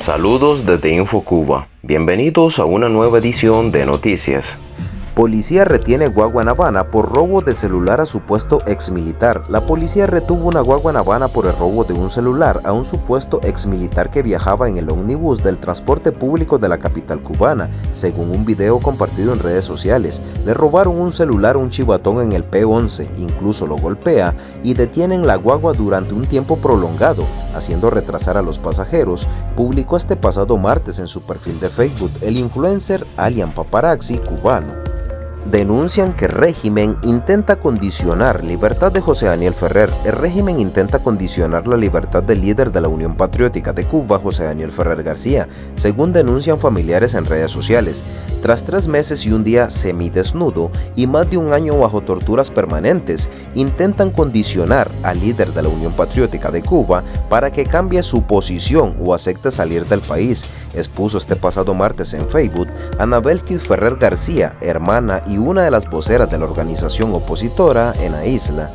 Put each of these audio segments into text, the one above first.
Saludos desde InfoCuba. Bienvenidos a una nueva edición de Noticias. Policía retiene guagua en Habana por robo de celular a supuesto ex militar. La policía retuvo una guagua en por el robo de un celular a un supuesto ex militar que viajaba en el ómnibus del transporte público de la capital cubana, según un video compartido en redes sociales. Le robaron un celular a un chivatón en el P11, incluso lo golpea y detienen la guagua durante un tiempo prolongado, haciendo retrasar a los pasajeros, publicó este pasado martes en su perfil de Facebook el influencer Alian Paparazzi cubano denuncian que régimen intenta condicionar libertad de José Daniel Ferrer. El régimen intenta condicionar la libertad del líder de la Unión Patriótica de Cuba, José Daniel Ferrer García, según denuncian familiares en redes sociales. Tras tres meses y un día semidesnudo y más de un año bajo torturas permanentes, intentan condicionar al líder de la Unión Patriótica de Cuba para que cambie su posición o acepte salir del país, expuso este pasado martes en Facebook Anabel Ferrer García, hermana y una de las voceras de la organización opositora en la isla.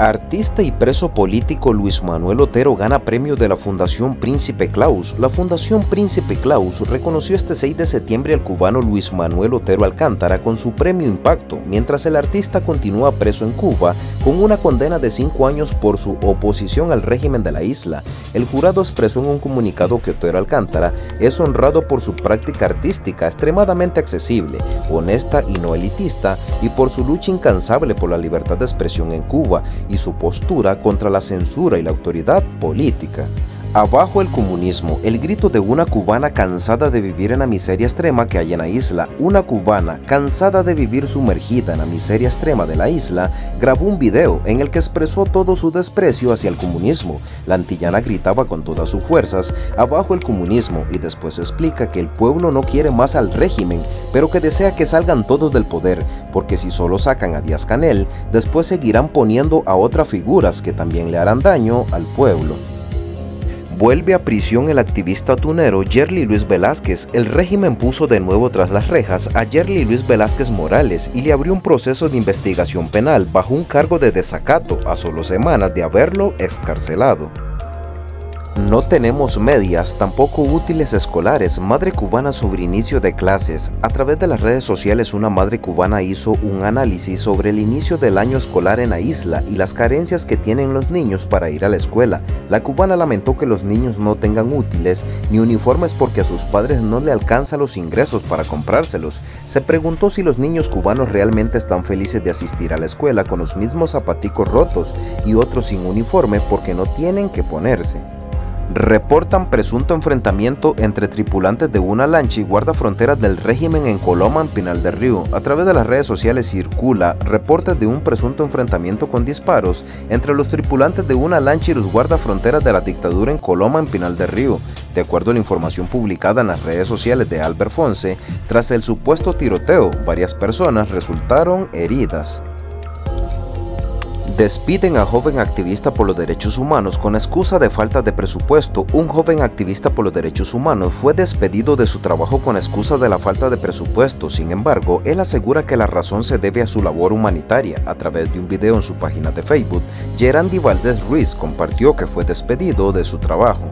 Artista y preso político Luis Manuel Otero gana premio de la Fundación Príncipe Claus. La Fundación Príncipe Claus reconoció este 6 de septiembre al cubano Luis Manuel Otero Alcántara con su premio Impacto, mientras el artista continúa preso en Cuba con una condena de 5 años por su oposición al régimen de la isla. El jurado expresó en un comunicado que Otero Alcántara es honrado por su práctica artística extremadamente accesible, honesta y no elitista, y por su lucha incansable por la libertad de expresión en Cuba y su postura contra la censura y la autoridad política. Abajo el comunismo, el grito de una cubana cansada de vivir en la miseria extrema que hay en la isla. Una cubana cansada de vivir sumergida en la miseria extrema de la isla, grabó un video en el que expresó todo su desprecio hacia el comunismo. La antillana gritaba con todas sus fuerzas, abajo el comunismo, y después explica que el pueblo no quiere más al régimen, pero que desea que salgan todos del poder, porque si solo sacan a Díaz Canel, después seguirán poniendo a otras figuras que también le harán daño al pueblo. Vuelve a prisión el activista tunero Yerly Luis Velázquez. El régimen puso de nuevo tras las rejas a Yerly Luis Velázquez Morales y le abrió un proceso de investigación penal bajo un cargo de desacato a solo semanas de haberlo excarcelado. No tenemos medias, tampoco útiles escolares. Madre cubana sobre inicio de clases. A través de las redes sociales una madre cubana hizo un análisis sobre el inicio del año escolar en la isla y las carencias que tienen los niños para ir a la escuela. La cubana lamentó que los niños no tengan útiles ni uniformes porque a sus padres no le alcanzan los ingresos para comprárselos. Se preguntó si los niños cubanos realmente están felices de asistir a la escuela con los mismos zapaticos rotos y otros sin uniforme porque no tienen que ponerse reportan presunto enfrentamiento entre tripulantes de una lancha y guardafronteras del régimen en Coloma, en Pinal del Río. A través de las redes sociales circula reportes de un presunto enfrentamiento con disparos entre los tripulantes de una lancha y los guardafronteras de la dictadura en Coloma, en Pinal del Río. De acuerdo a la información publicada en las redes sociales de Albert Fonse, tras el supuesto tiroteo, varias personas resultaron heridas. Despiden a joven activista por los derechos humanos con excusa de falta de presupuesto. Un joven activista por los derechos humanos fue despedido de su trabajo con excusa de la falta de presupuesto. Sin embargo, él asegura que la razón se debe a su labor humanitaria. A través de un video en su página de Facebook, Gerandi Valdés Ruiz compartió que fue despedido de su trabajo.